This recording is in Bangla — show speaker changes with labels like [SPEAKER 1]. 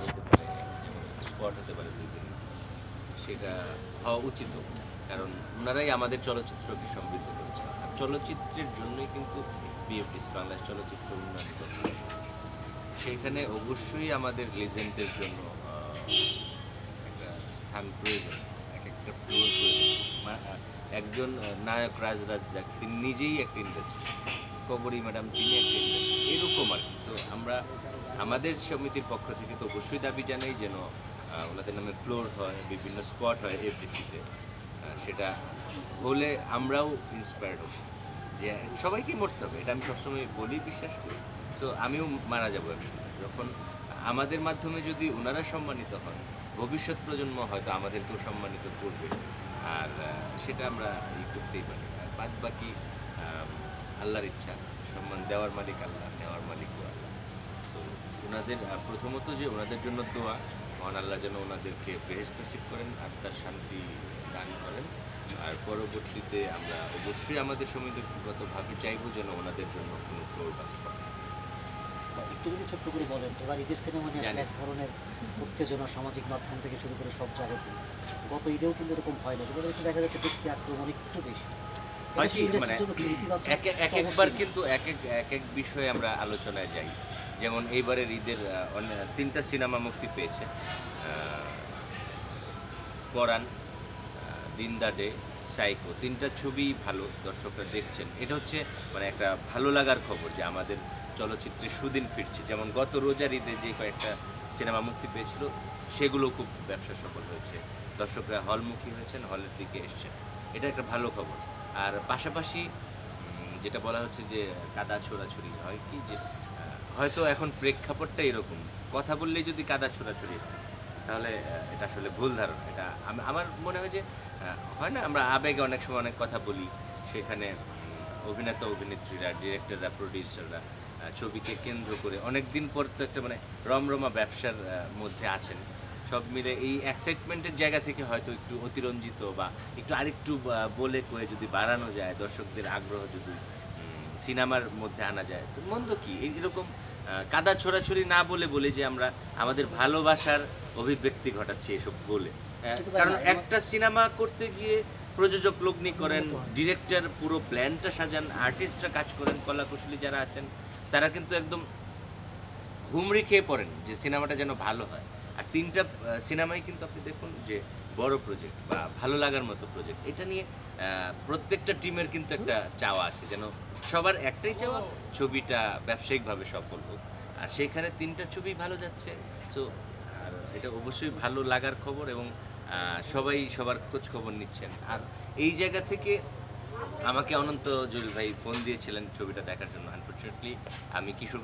[SPEAKER 1] হতে পারে স্পট হতে পারে সেটা হওয়া উচিত কারণ ওনারাই আমাদের চলচ্চিত্রকে সমৃদ্ধ করেছে আর চলচ্চিত্রের জন্যই কিন্তু বিএফডিস বাংলাদেশ চলচ্চিত্র উন্নয়ন সেখানে অবশ্যই আমাদের লেজেন্ডের জন্য একটা স্থান প্রয়োজন, এক একটা ফ্লোর প্রয়োজন। একজন নায়ক রাজ রাজ্জাক তিনি নিজেই একটা ইন্ডাস্ট্রি কবরী ম্যাডাম, তিনি এরকম আর কি। তো আমরা, আমাদের সমিতির পক্ষ থেকে তো অবশ্যই দাবি জানাই যেন ওনাদের নামে ফ্লোর হয়, বিভিন্ন স্পট হয় এফডিসিতে। সেটা হলে আমরাও ইন্সপায়ার্ড হব। যে সবাইকে মরতে হবে, এটা আমি সবসময় বলি, বিশ্বাস করি। তো আমিও মারা যাব একসময়। যখন আমাদের মাধ্যমে যদি ওনারা সম্মানিত হন, ভবিষ্যৎ প্রজন্ম হয়তো আমাদেরকেও সম্মানিত করবে। আর সেটা আমরা ই করতেই পারি। বাদ বাকি আল্লাহর ইচ্ছা সম্মান দেওয়ার মালিক আল্লাহ নেওয়ার মালিকও আল্লাহ। তো ওনাদের প্রথমত যে ওনাদের জন্য দোয়া মহান আল্লাহ যেন ওনাদেরকে বেহেস্ত নসিব করেন আত্মার শান্তি দান করেন। আর পরবর্তীতে আমরা অবশ্যই আমাদের সমিতিগতভাবে চাইব যেন ওনাদের জন্য কোনো ফ্লোর বাস পায়
[SPEAKER 2] একটু যদি ছোট্ট করে বলেন এবার ঈদের সিনেমা নিয়ে এক ধরনের উত্তেজনা সামাজিক মাধ্যম থেকে শুরু করে সব জায়গাতে গত ঈদেও কিন্তু এরকম হয় না একটু দেখা যাচ্ছে ব্যক্তি আক্রমণ একটু বেশি।
[SPEAKER 1] হয় কি মানে? এক এক- এক একবার কিন্তু এক এক এক এক বিষয়ে আমরা আলোচনায় যাই। যেমন এইবারের ঈদের তিনটা সিনেমা মুক্তি পেয়েছে। পরাণ দিন দা ডে সাইকো তিনটা ছবি ভালো দর্শকরা দেখছেন। এটা হচ্ছে মানে একটা ভালো লাগার খবর যে আমাদের চলচ্চিত্রে সুদিন ফিরছে। যেমন গত রোজার ঈদে যে কয়েকটা সিনেমা মুক্তি পেয়েছিল সেগুলো খুব ব্যবসা সফল হয়েছে। দর্শকরা হলমুখী হয়েছেন হলের দিকে এসছেন। এটা একটা ভালো খবর। আর পাশাপাশি যেটা বলা হচ্ছে যে কাদা ছোড়াছুরি হয় কি যে হয়তো এখন প্রেক্ষাপটটা এরকম। কথা বললেই যদি কাদা ছোড়াছুরি হয়, তাহলে এটা আসলে ভুল ধারণা। এটা আমার মনে হয় যে হয় না, আমরা আবেগে অনেক সময় অনেক কথা বলি। সেখানে অভিনেতা, অভিনেত্রীরা, ডিরেক্টররা, প্রডিউসাররা ছবিকে কেন্দ্র করে অনেক দিন পর তো একটা মানে রমরমা ব্যবসার মধ্যে আছেন। সব মিলে এই এক্সাইটমেন্টের জায়গা থেকে হয়তো একটু অতিরঞ্জিত বা একটু আরেকটু বলে কয়ে যদি বাড়ানো যায় দর্শকদের আগ্রহ যদি সিনেমার মধ্যে আনা যায় তো মন্দ কি? এই- এরকম কাদা ছোড়াছুরি না বলে বলে যে আমরা আমাদের ভালোবাসার অভিব্যক্তি ঘটাচ্ছি এসব বলে। কারণ একটা সিনেমা করতে গিয়ে প্রযোজক লগ্নি করেন ডিরেক্টর পুরো প্ল্যানটা সাজান আর্টিস্টরা কাজ করেন কলাকুশলী যারা আছেন তারা কিন্তু একদম হুমড়ি খেয়ে পড়েন যে সিনেমাটা যেন ভালো হয়। আর তিনটা সিনেমাই কিন্তু আপনি দেখুন যে বড় প্রজেক্ট বা ভালো লাগার মতো প্রজেক্ট এটা নিয়ে প্রত্যেকটা টিমের কিন্তু একটা চাওয়া আছে যেন সবার একটাই চাওয়া ছবিটা ব্যবসায়িকভাবে সফল হোক। আর সেখানে তিনটা ছবি ভালো যাচ্ছে। তো আর এটা অবশ্যই ভালো লাগার খবর এবং সবাই সবার খোঁজ খবর নিচ্ছেন। আর এই জায়গা থেকে আমাকে অনন্ত জলিল ভাই ফোন দিয়েছিলেন ছবিটা দেখার জন্য। আনফর্চুনেটলি আমি কিশোর